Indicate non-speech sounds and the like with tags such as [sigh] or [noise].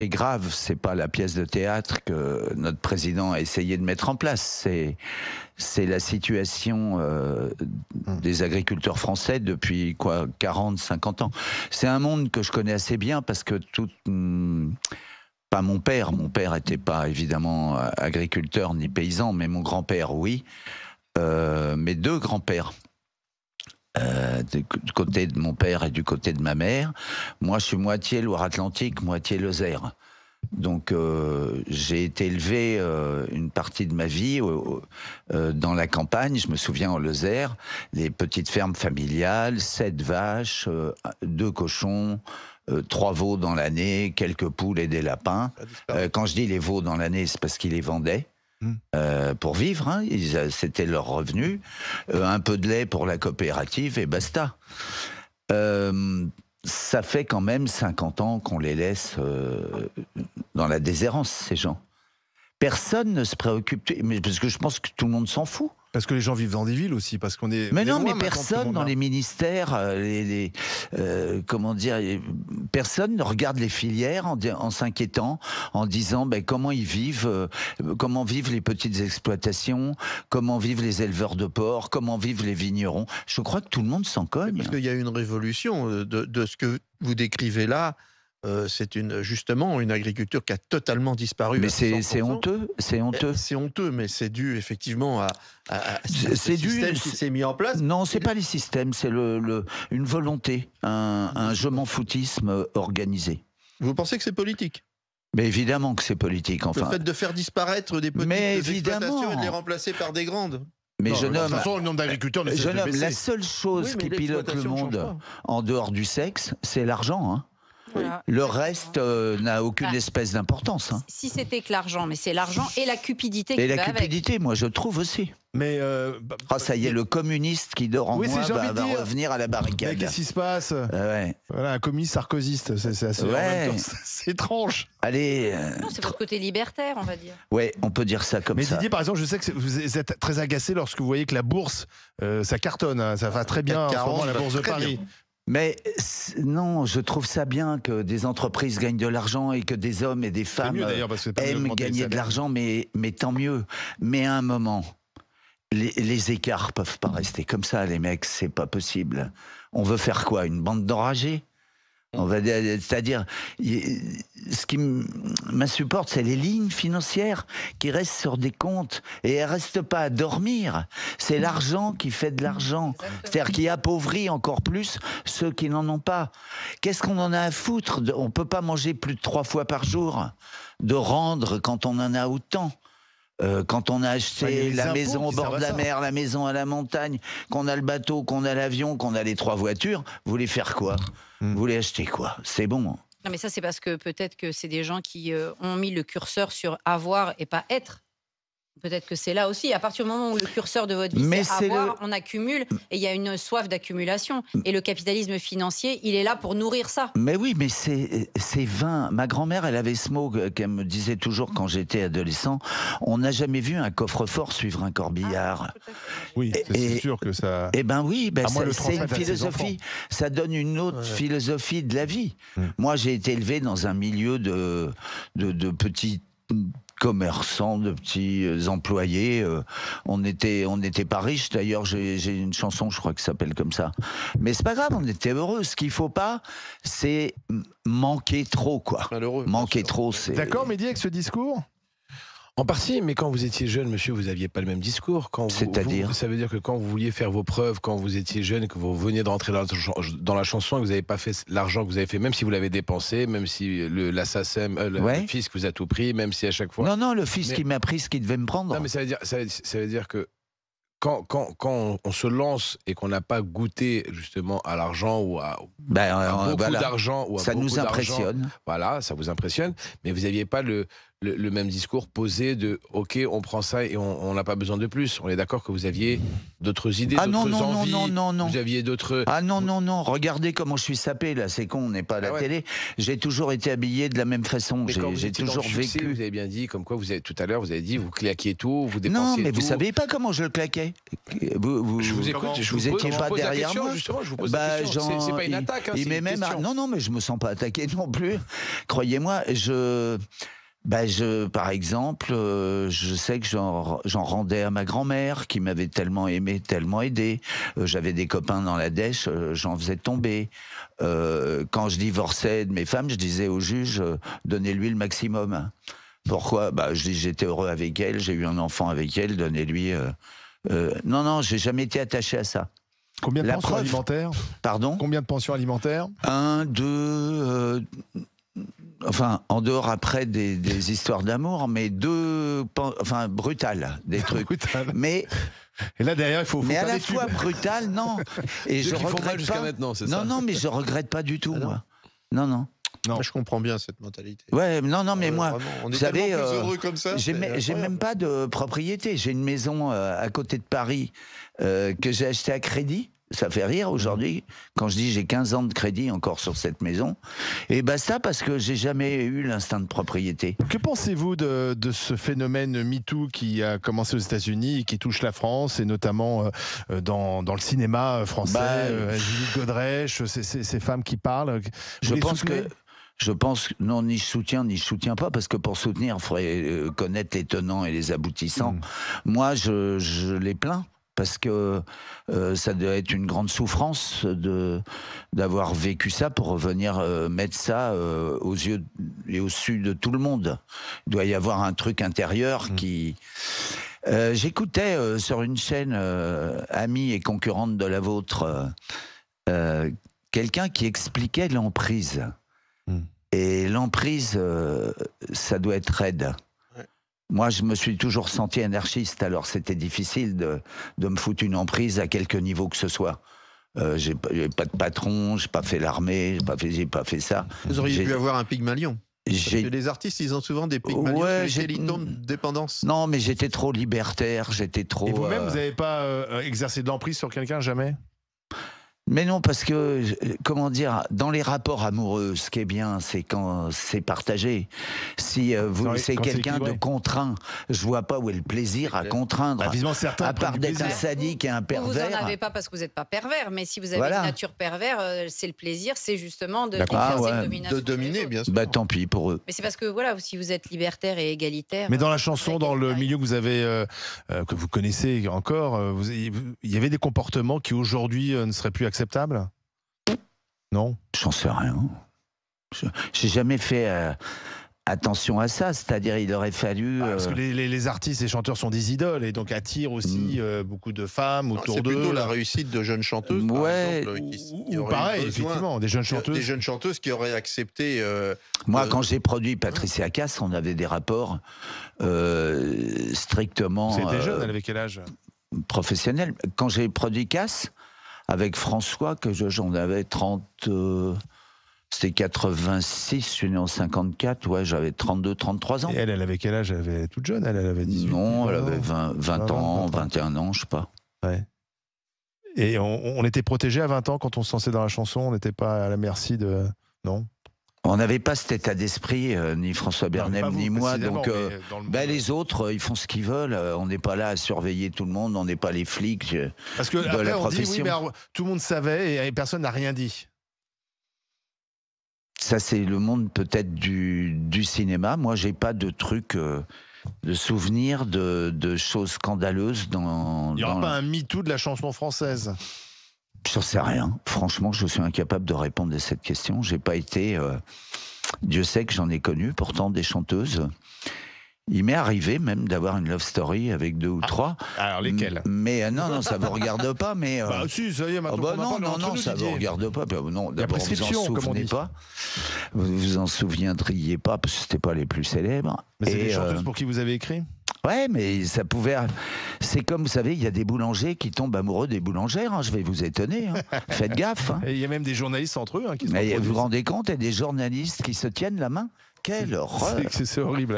est grave, c'est pas la pièce de théâtre que notre président a essayé de mettre en place. C'est c'est la situation euh, des agriculteurs français depuis quoi 40, 50 ans. C'est un monde que je connais assez bien parce que tout hmm, pas mon père, mon père n'était pas évidemment agriculteur ni paysan, mais mon grand-père oui. Euh, mes deux grands-pères euh, du côté de mon père et du côté de ma mère. Moi, je suis moitié Loire-Atlantique, moitié Lozère. Donc, euh, j'ai été élevé euh, une partie de ma vie dans la campagne. Je me souviens en Lozère, les petites fermes familiales, sept vaches, deux cochons, trois veaux dans l'année, quelques poules et des lapins. quand je dis les veaux dans l'année, c'est parce qu'ils les vendaient. Hmm. Euh, pour vivre. Hein. C'était leur revenu. Euh, un peu de lait pour la coopérative et basta. Euh, ça fait quand même 50 ans qu'on les laisse dans la déshérence, ces gens. Personne ne se préoccupe, mais parce que je pense que tout le monde s'en fout. Parce que les gens vivent dans des villes aussi, parce qu'on est. Mais non, mais personne dans les ministères, euh, les, euh, comment dire, personne ne regarde les filières en, s'inquiétant, en disant ben, comment ils vivent, euh, comment vivent les petites exploitations, comment vivent les éleveurs de porc, comment vivent les vignerons. Je crois que tout le monde s'en cogne. Parce qu'il y a une révolution de, de ce que vous décrivez là. Euh, c'est une, justement une agriculture qui a totalement disparu. Mais c'est honteux, c'est honteux. C'est honteux, mais c'est dû effectivement à, ce système qui s'est mis en place. Non, c'est pas les systèmes, c'est le, une volonté, un, un je m'en foutisme organisé. Vous pensez que c'est politique? Mais évidemment que c'est politique, enfin. Le fait de faire disparaître des petites exploitations et de les remplacer par des grandes. Mais je nomme, de toute façon, le nombre d'agriculteurs ne je nomme, La seule chose qui pilote le monde en dehors du sexe, c'est l'argent. Hein. Le reste euh, n'a aucune bah, espèce d'importance. Hein. Si c'était que l'argent, mais c'est l'argent et la cupidité. Et la cupidité, moi je trouve aussi. Mais euh, oh, ça y est, le communiste qui dort en moi va, revenir à la barricade. Qu'est-ce qui se passe? Ouais. Voilà, un communiste sarkozyste, c'est assez [laughs] c'est étrange. Allez. Euh, non, c'est votre côté libertaire, on va dire. Ouais, on peut dire ça comme ça. Mais Didier, par exemple, je sais que vous êtes très agacé lorsque vous voyez que la bourse, ça cartonne, hein. ça va très bien en ce moment, la bourse de Paris. Mais non, je trouve ça bien que des entreprises gagnent de l'argent et que des hommes et des femmes aiment gagner de l'argent, mais, mais tant mieux. Mais à un moment, les, les écarts peuvent pas rester comme ça, les mecs, c'est pas possible. On veut faire quoi Une bande d'enragés on va c'est-à-dire, ce qui m'insupporte, c'est les lignes financières qui restent sur des comptes et elles restent pas à dormir. C'est l'argent qui fait de l'argent, c'est-à-dire qui appauvrit encore plus ceux qui n'en ont pas. Qu'est-ce qu'on en a à foutre On peut pas manger plus de trois fois par jour, de rendre quand on en a autant. Euh, quand on a acheté la maison au bord de la mer, la maison à la montagne, qu'on a le bateau, qu'on a l'avion, qu'on a les trois voitures, vous voulez faire quoi? Hmm. Vous voulez acheter quoi? C'est bon. Non, mais ça, c'est parce que peut-être que c'est des gens qui euh, ont mis le curseur sur avoir et pas être. Peut-être que c'est là aussi, à partir du moment où le curseur de votre vie c'est avoir, on accumule et il y a une soif d'accumulation. Et le capitalisme financier, il est là pour nourrir ça. Mais oui, mais c'est vain. Ma grand-mère, elle avait ce mot qu'elle me disait toujours quand j'étais adolescent on n'a jamais vu un coffre-fort suivre un corbillard. Ah, oui, c'est sûr que ça. Eh ben oui, ben c'est une philosophie. Ça donne une autre philosophie de la vie. Hmm. Moi, j'ai été élevé dans un milieu de, de, de petits commerçants, de petits euh, employés. Euh, on était, on n'était pas riches. D'ailleurs, j'ai une chanson, je crois, qui s'appelle comme ça. Mais c'est pas grave, on était heureux. Ce qu'il faut pas, c'est manquer trop, quoi. Malheureux. Manquer trop, c'est. D'accord, Mehdi, avec ce discours? En partie, mais quand vous étiez jeune, monsieur, vous n'aviez pas le même discours. C'est-à-dire Ça veut dire que quand vous vouliez faire vos preuves, quand vous étiez jeune, que vous veniez de rentrer dans la, chanson et que vous n'avez pas fait l'argent que vous avez fait, même si vous l'avez dépensé, même si le, l'assassin, euh, le, fils vous a tout pris, même si à chaque fois. Non, non, le fils qui m'a pris ce qu'il devait me prendre. Non, mais ça veut dire, ça veut, dire que quand, quand, quand, on se lance et qu'on n'a pas goûté justement à l'argent ou à, ben, beaucoup d'argent, ça nous impressionne. Voilà, ça vous impressionne, mais vous n'aviez pas le, le, même discours posé de OK, on prend ça et on n'a pas besoin de plus. On est d'accord que vous aviez d'autres idées, ah non, d'autres non, envies. Non, non, non, Vous aviez d'autres. Ah non, non, non. Regardez comment je suis sapé là. C'est con, on n'est pas à la ah télé. J'ai toujours été habillé de la même façon. J'ai toujours vécu. vous avez bien dit, comme quoi vous avez tout à l'heure, vous avez dit, vous claquiez tout, vous dépensiez Non, mais vous savez pas comment je le claquais. Vous, je vous écoute. Je vous, vous étiez pas derrière moi. Justement, je vous pose bah, C'est pas une attaque. Hein, il même. Non, non, mais je me sens pas attaqué [laughs] non plus. Croyez-moi, je. Ben je, par exemple, euh, je sais que j'en rendais à ma grand-mère qui m'avait tellement aimé, tellement aidé. Euh, j'avais des copains dans la dèche, euh, j'en faisais tomber. quand je divorçais de mes femmes, je disais au juge, donnez-lui le maximum. Pourquoi? Bah, J'étais heureux avec elle, j'ai eu un enfant avec elle, donnez-lui... non, non, j'ai jamais été attaché à ça. Combien de pensions alimentaires? Pardon? Combien de pensions alimentaires? Un, deux enfin, en dehors après des, histoires d'amour, mais deux, enfin, brutales, des [laughs] trucs. mais et là derrière, il faut. mais à la fois brutal, non. [laughs] Et je regrette pas. Maintenant, non, non, mais je regrette pas du tout, ah moi. Non, non. Non. je comprends bien cette mentalité. Ouais, non, non, mais moi, on est vous savez, euh, heureux comme ça. J'ai même pas de propriété. J'ai une maison euh, à côté de Paris euh, que j'ai achetée à crédit ça fait rire aujourd'hui quand je dis j'ai 15 ans de crédit encore sur cette maison. Et basta parce que j'ai jamais eu l'instinct de propriété. Que pensez-vous de, ce phénomène MeToo qui a commencé aux États-Unis et qui touche la France et notamment euh, euh, dans, le cinéma français bah, euh, Julie Godrèche, ces, femmes qui parlent Je pense que. Je pense non, ni je soutiens ni je soutiens pas parce que pour soutenir, il faudrait connaître les tenants et les aboutissants. Hmm. Moi, je, je les plains parce que euh, ça doit être une grande souffrance de d'avoir vécu ça pour revenir euh, mettre ça euh, aux yeux et au sud de tout le monde. Il doit y avoir un truc intérieur mmh. qui. J'écoutais sur une chaîne amie et concurrente de la vôtre quelqu'un qui expliquait l'emprise. Mmh. Et l'emprise, ça doit être raide. Moi, je me suis toujours senti anarchiste, alors c'était difficile de, de, me foutre une emprise à quelque niveau que ce soit. Euh, j'ai pas de patron, j'ai pas fait l'armée, j'ai pas fait, pas fait ça. Vous auriez pu avoir un Pygmalion. les artistes, ils ont souvent des Pygmalions ouais, de dépendance. Non, mais j'étais trop libertaire, j'étais trop. Et vous-même, euh, vous n'avez pas euh, exercé de l'emprise sur quelqu'un jamais? Mais non, parce que, comment dire, dans les rapports amoureux, ce qui est bien, c'est quand c'est partagé. Si euh, vous, c'est quelqu'un de contraint, je vois pas où est le plaisir à contraindre. Bah, à part d'être un sadique et un pervers. Vous n'en avez pas parce que vous n'êtes pas pervers, mais si vous avez une nature pervers, euh, c'est le plaisir, c'est justement de, ah, de dominer, bien sûr. Bah tant pis pour eux. Mais c'est parce que voilà, si vous êtes libertaire et égalitaire. Mais dans la chanson, dans le milieu que vous avez, euh, que vous connaissez encore, vous, il y avait des comportements qui aujourd'hui ne seraient plus acceptables acceptable? Non J'en sais rien. J'ai jamais fait euh, attention à ça, c'est-à-dire il aurait fallu. parce que euh, les, artistes et chanteurs sont des idoles et donc attirent aussi mm. euh, beaucoup de femmes autour d'eux. C'est plutôt la réussite de jeunes chanteuses. Ouais. pareil, effectivement, des jeunes chanteuses. Des jeunes chanteuses qui auraient accepté. Moi, quand j'ai produit Patricia Cass, on avait des rapports strictement. C'était jeune, elle avait quel âge? Professionnel. Quand j'ai produit Cass avec François, que j'en avais 30. Euh, c'était 86, je suis né en 54, ouais, j'avais 32, 33 ans. Et elle, elle avait quel âge? Elle avait toute jeune, elle, avait 18 Non, elle avait 20, ans, 21 ans, je sais pas. Ouais. Et on, on était protégé à 20 ans quand on se lançait dans la chanson, on n'était pas à la merci de. Non? On n'avait pas cet état d'esprit, euh, ni François Bernem, ni moi. Donc, euh, ben, les autres, euh, ils font ce qu'ils veulent. on n'est pas là à surveiller tout le monde. On n'est pas les flics Parce que de après, la on Dit, oui, mais tout le monde savait et personne n'a rien dit. Ça, c'est le monde peut-être du, du, cinéma. Moi, j'ai pas de trucs de souvenirs de, de, choses scandaleuses dans. Il n'y aura pas un MeToo de la chanson française je sais rien. Franchement, je suis incapable de répondre à cette question. J'ai pas été. Euh, Dieu sait que j'en ai connu, pourtant des chanteuses. Il m'est arrivé même d'avoir une love story avec deux ou ah, trois. Alors lesquelles? Mais euh, non, non, ça vous regarde pas. Mais euh, [laughs] bah si, ça y est, maintenant. Oh, bah, non, non, non, ça vous regarde pas. Non, d'abord vous en souvenez pas. Vous vous en souviendriez pas parce que c'était pas les plus célèbres. Mais c'est des chanteuses pour qui vous avez écrit? Ouais, mais ça pouvait. C'est comme, vous savez, il y a des boulangers qui tombent amoureux des boulangères. Hein, je vais vous étonner. Hein. [laughs] Faites gaffe. Hein. il y a même des journalistes entre eux qui se Mais vous vous rendez compte, il y a des journalistes qui se tiennent la main Quelle horreur C'est horrible.